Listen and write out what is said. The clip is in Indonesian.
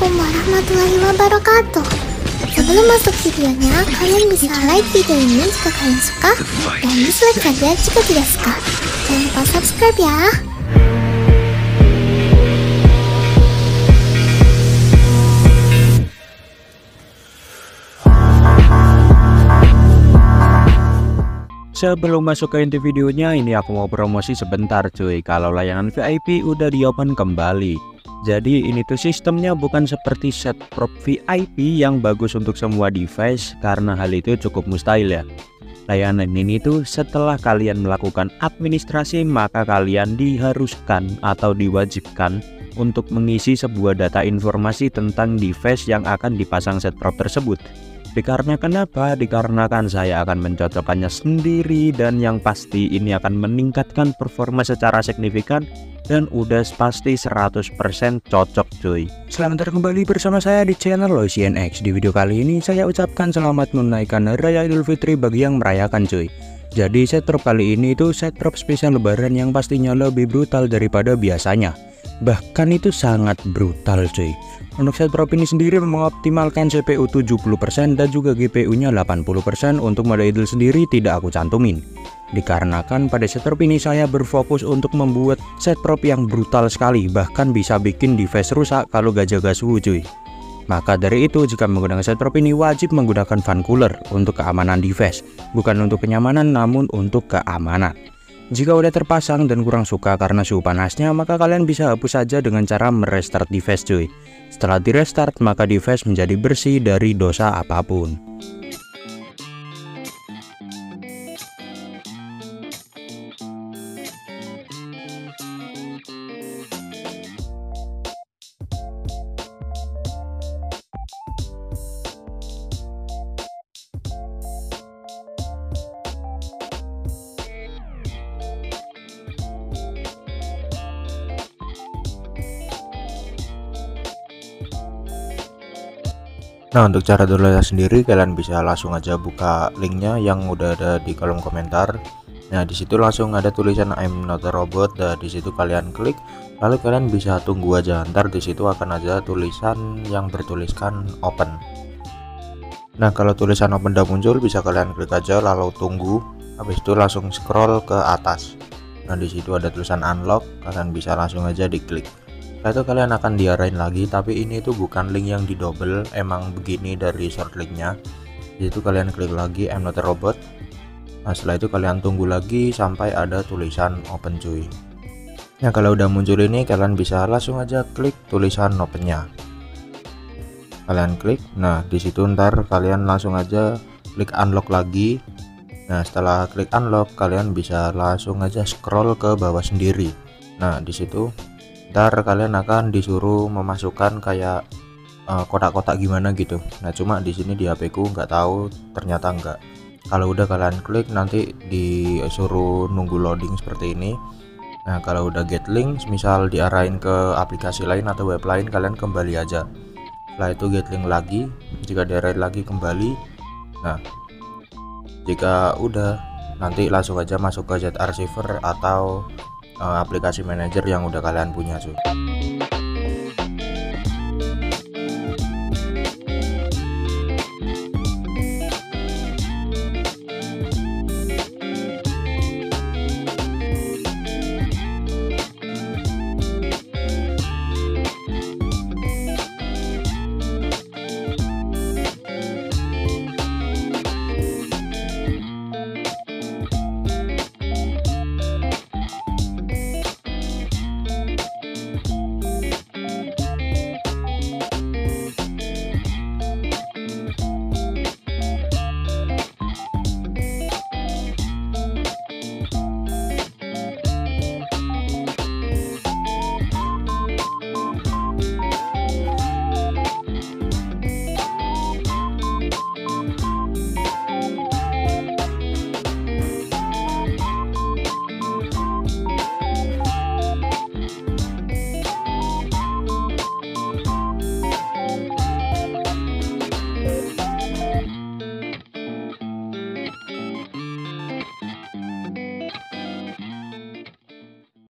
Assalamualaikum warahmatullahi wabarakatuh. Sebelum masuk videonya, kalian bisa like video ini jika kalian suka Dan dislike saja jika tidak suka. Jangan lupa subscribe ya. Sebelum masuk ke inti videonya, ini aku mau promosi sebentar cuy. Kalau layanan VIP udah di open kembali Jadi ini tuh sistemnya bukan seperti set prop VIP yang bagus untuk semua device Karena hal itu cukup mustahil ya Layanan ini tuh setelah kalian melakukan administrasi Maka kalian diharuskan atau diwajibkan untuk mengisi sebuah data informasi tentang device yang akan dipasang set prop tersebut Dikarenakan apa? Dikarenakan saya akan mencocokkannya sendiri dan yang pasti ini akan meningkatkan performa secara signifikan dan udah pasti 100% cocok cuy. Selamat kembali bersama saya di channel LoCNX Di video kali ini saya ucapkan selamat menunaikan Raya Idul Fitri bagi yang merayakan cuy. Jadi set drop kali ini itu set drop spesial lebaran yang pastinya lebih brutal daripada biasanya. Bahkan itu sangat brutal cuy. Untuk set prop ini sendiri mengoptimalkan CPU 70% dan juga GPU nya 80% untuk mode idle sendiri tidak aku cantumin Dikarenakan pada set prop ini saya berfokus untuk membuat set prop yang brutal sekali bahkan bisa bikin device rusak kalau gak jaga suhu cuy maka dari itu jika menggunakan set prop ini wajib menggunakan fan cooler untuk keamanan device bukan untuk kenyamanan namun untuk keamanan jika udah terpasang dan kurang suka karena suhu panasnya, maka kalian bisa hapus saja dengan cara merestart device cuy. Setelah di restart, maka device menjadi bersih dari dosa apa pun. Nah untuk cara downloadnya sendiri kalian bisa langsung aja buka linknya yang udah ada di kolom komentar. Nah di situ langsung ada tulisan I'm not a robot. Nah di situ kalian klik, lalu kalian bisa tunggu aja. Ntar di situ akan ada tulisan yang bertuliskan open. Nah kalau tulisan open udah muncul bisa kalian klik aja lalu tunggu. Habis itu langsung scroll ke atas. Nah di situ ada tulisan unlock, kalian bisa langsung aja diklik itu kalian akan diarahin lagi tapi ini tuh bukan link yang di double emang begini dari short linknya. Itu kalian klik lagi I'm not a robot. Nah setelah itu kalian tunggu lagi sampai ada tulisan open cuy. Nah kalau udah muncul ini kalian bisa langsung aja klik tulisan opennya. Kalian klik nah di situ ntar kalian langsung aja klik unlock lagi. Nah setelah klik unlock kalian bisa langsung aja scroll ke bawah sendiri. Nah di situ ntar kalian akan disuruh memasukkan kayak eh, kotak-kotak uh, gimana gitu. Nah cuma di sini di HP ku nggak tahu ternyata enggak kalau udah kalian klik nanti disuruh nunggu loading seperti ini. Nah kalau udah get link misal diarahin ke aplikasi lain atau web lain kalian kembali aja. Setelah itu get link lagi jika diarahin lagi kembali. Nah jika udah nanti langsung aja masuk ke jet receiver atau aplikasi manager yang udah kalian punya cuy